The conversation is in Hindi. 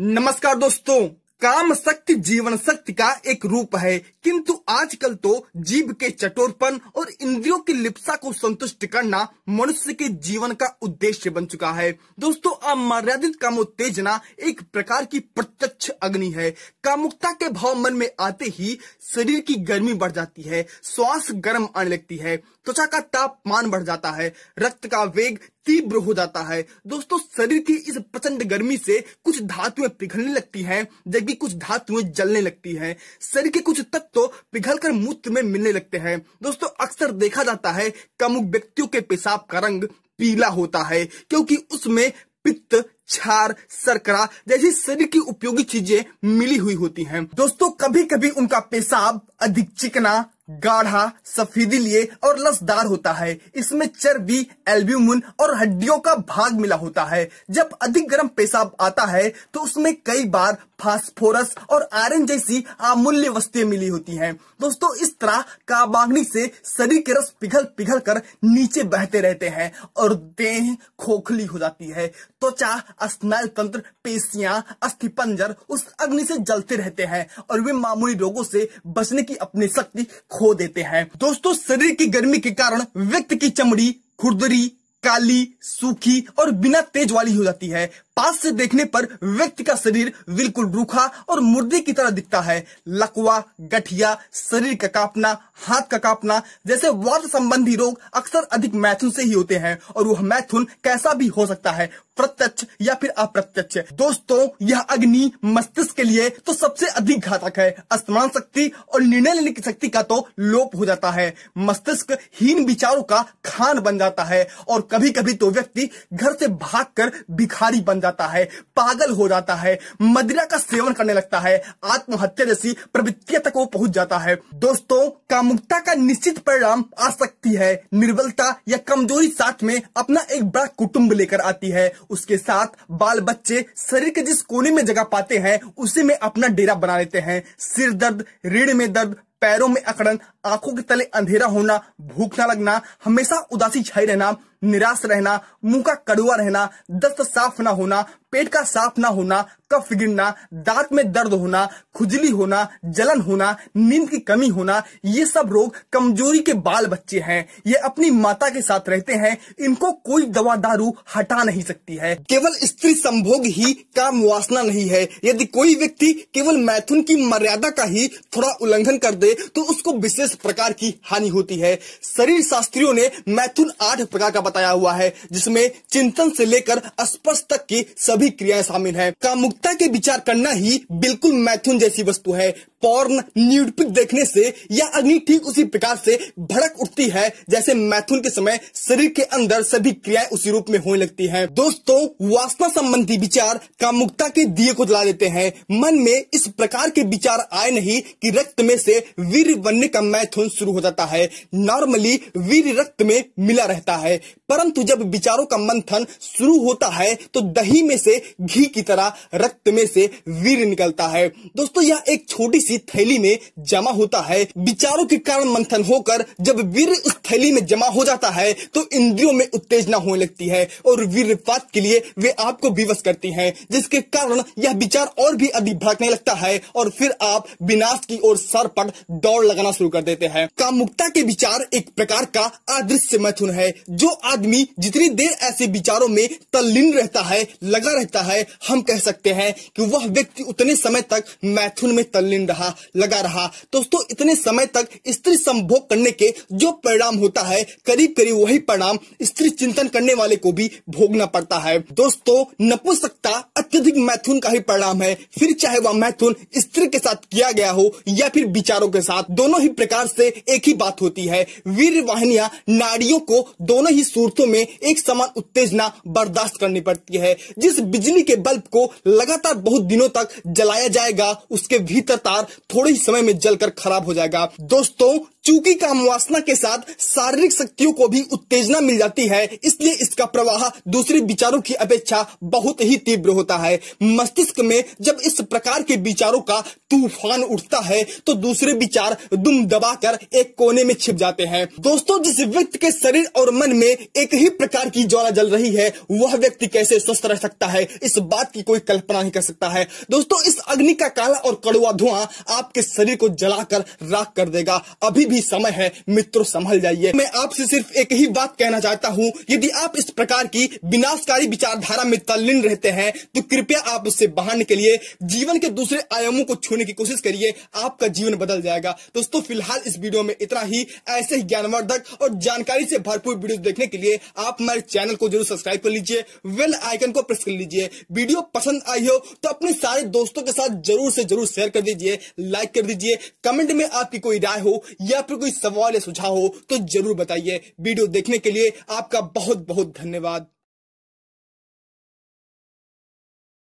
नमस्कार दोस्तों, काम शक्ति, जीवन शक्ति का एक रूप है। किंतु आजकल तो जीव के चटोरपन और इंद्रियों की लिप्सा को संतुष्ट करना मनुष्य के जीवन का उद्देश्य बन चुका है। दोस्तों, अमर्यादित कामोत्तेजना एक प्रकार की प्रत्यक्ष अग्नि है। कामुकता के भाव मन में आते ही शरीर की गर्मी बढ़ जाती है, श्वास गर्म आने लगती है, त्वचा का तापमान बढ़ जाता है, रक्त का वेग तीव्र हो जाता है। दोस्तों, शरीर की इस प्रचंड गर्मी से कुछ धातुएँ पिघलने लगती हैं, जबकि कुछ धातुएँ जलने लगती हैं। शरीर के कुछ तत्व तो पिघलकर मूत्र में मिलने लगते हैं। दोस्तों, अक्सर देखा जाता है, कमुक व्यक्तियों के पेशाब का रंग पीला होता है, क्योंकि उसमें पित्त छार सरकरा जैसी शरीर की उपयोगी चीज़ें मिली हुई होती हैं। दोस्तों कभी कभी उनका पेशाब अधिक चिकना गाढ़ा, सफेदी लिए और लसदार होता है। इसमें चर्बी, एल्ब्यूमिन और हड्डियों का भाग मिला होता है। जब अधिक गर्म पेशाब आता है तो उसमें कई बार फास्फोरस और आयरन जैसी अमूल्य वस्तुएँ मिली होती हैं। दोस्तों, इस तरह काबाग्नि से शरीर के रस पिघल पिघल कर नीचे बहते रहते हैं और देह खोखली हो जाती है। त्वचा तो स्नायु तंत्र, पेशियाँ अस्थिपंजर उस अग्नि से जलते रहते हैं और वे मामूली रोगों से बचने की अपनी शक्ति खो देते हैं। दोस्तों, शरीर की गर्मी के कारण व्यक्ति की चमड़ी खुरदरी, काली, सूखी और बिना तेज वाली हो जाती है। पास से देखने पर व्यक्ति का शरीर बिल्कुल रूखा और मुर्दे की तरह दिखता है। लकवा, गठिया, शरीर का कांपना, हाथ का कांपना जैसे वात संबंधी रोग अक्सर अधिक मैथुन से ही होते हैं और वह मैथुन कैसा भी हो सकता है, प्रत्यक्ष या फिर अप्रत्यक्ष। दोस्तों, यह अग्नि मस्तिष्क के लिए तो सबसे अधिक घातक है। स्मरण शक्ति और निर्णय लेने की शक्ति का तो लोप हो जाता है। मस्तिष्क हीन विचारों का खान बन जाता है और कभी कभी तो व्यक्ति घर से भागकर भिखारी बन जाता है, पागल हो जाता है, मदिरा का सेवन करने लगता है, आत्महत्या जैसी प्रवृत्तियाँ तक वो पहुँच जाता है। दोस्तों, कामुकता का निश्चित परिणाम आसक्ति है। निर्बलता या कमज़ोरी साथ में अपना एक बड़ा कुटुंब लेकर आती है। उसके साथ बाल बच्चे शरीर के जिस कोने में जगह पाते हैं, उसी में अपना डेरा बना लेते हैं। सिर दर्द, रीढ़ में दर्द, पैरों में अकड़न, आँखों के तले अंधेरा होना, भूख न लगना, हमेशा उदासी छाई रहना निराश रहना, मुँह का कड़ुआ रहना, दस्त साफ़ ना होना, पेट का साफ़ ना होना कफ गिरना, दांत में दर्द होना, खुजली होना, जलन होना, नींद की कमी होना, ये सब रोग कमज़ोरी के बाल बच्चे हैं। ये अपनी माता के साथ रहते हैं। इनको कोई दवा दारू हटा नहीं सकती है। केवल स्त्री संभोग ही काम वासना नहीं है। यदि कोई व्यक्ति केवल मैथुन की मर्यादा का ही थोड़ा उल्लंघन कर दे तो उसको विशेष प्रकार की हानि होती है। शरीर शास्त्रियों ने मैथुन आठ प्रकार का बताया हुआ है, जिसमें चिंतन से लेकर स्पर्श तक की सभी क्रियाएँ शामिल है। हैं कामुकता के विचार करना ही बिल्कुल मैथुन जैसी वस्तु है। पॉर्न न्यूडपिक देखने से यह अग्नि ठीक उसी प्रकार से भड़क उठती है, जैसे मैथुन के समय शरीर के अंदर सभी क्रियाएँ उसी रूप में होने लगती हैं। दोस्तों, वासना संबंधी विचार कामुकता के दिए को जला देते हैं। मन में इस प्रकार के विचार आए नहीं कि रक्त में से वीर बनने का मैथुन शुरू हो जाता है। नॉर्मली वीर रक्त में मिला रहता है, परंतु जब विचारों का मंथन शुरू होता है तो दही में से घी की तरह रक्त में से वीर निकलता है। दोस्तों, यह एक छोटी सी थैली में जमा होता है। विचारों के कारण मंथन होकर जब वीर उस थैली में जमा हो जाता है तो इंद्रियों में उत्तेजना होने लगती है और वीरपात के लिए वे आपको विवश करती हैं, जिसके कारण यह विचार और भी अधिक भड़कने लगता है और फिर आप विनाश की ओर सर पर दौड़ लगाना शुरू कर देते हैं। कामुकता के विचार एक प्रकार का अदृश्य मैथुन है, जो आदमी जितनी देर ऐसे विचारों में तल्लीन रहता है, लगा रहता है, हम कह सकते हैं कि वह व्यक्ति उतने समय तक मैथुन में तल्लीन रहा, लगा रहा। दोस्तों, इतने समय तक स्त्री संभोग करने के जो परिणाम होता है करीब करीब वही परिणाम स्त्री चिंतन करने वाले को भी भोगना पड़ता है। दोस्तों, नपुंसकता अत्यधिक मैथुन का ही परिणाम है। फिर चाहे वह मैथुन स्त्री के साथ किया गया हो या फिर विचारों के साथ, दोनों ही प्रकार से एक ही बात होती है। वीर वाहिनियाँ नाड़ियों को दोनों ही सूरतों में एक समान उत्तेजना बर्दाश्त करनी पड़ती है। जिस बिजली के बल्ब को लगातार बहुत दिनों तक जलाया जाएगा, उसके भीतर तार थोड़े ही समय में जलकर खराब हो जाएगा। दोस्तों चूँकि काम वासना के साथ शारीरिक शक्तियों को भी उत्तेजना मिल जाती है, इसलिए इसका प्रवाह दूसरे विचारों की अपेक्षा बहुत ही तीव्र होता है। मस्तिष्क में जब इस प्रकार के विचारों का तूफ़ान उठता है तो दूसरे विचार दुम दबाकर एक कोने में छिप जाते हैं। दोस्तों, जिस व्यक्ति के शरीर और मन में एक ही प्रकार की ज्वाला जल रही है, वह व्यक्ति कैसे स्वस्थ रह सकता है? इस बात की कोई कल्पना नहीं कर सकता है। दोस्तों, इस अग्नि का काला और कड़वा धुआँ आपके शरीर को जलाकर राख कर देगा। अभी भी समय है, मित्रों, संभल जाइए। मैं आपसे सिर्फ़ एक ही बात कहना चाहता हूँ, यदि आप इस प्रकार की विनाशकारी विचारधारा में तल्लीन रहते हैं तो कृपया आप उससे बाहर के लिए जीवन के दूसरे आयामों को छूने की कोशिश करिए, आपका जीवन बदल जाएगा। दोस्तों, फ़िलहाल इस वीडियो में इतना ही। ऐसे ही ज्ञानवर्धक और जानकारी से भरपूर वीडियो देखने के लिए आप हमारे चैनल को ज़रूर सब्सक्राइब कर लीजिए वेल आइकन को प्रेस कर लीजिए। वीडियो पसंद आई हो तो अपने सारे दोस्तों के साथ ज़रूर से ज़रूर शेयर कर दीजिए, लाइक कर दीजिए। कमेंट में आपकी कोई राय हो या फिर कोई सवाल या सुझाव हो तो ज़रूर बताइए। वीडियो देखने के लिए आपका बहुत बहुत धन्यवाद।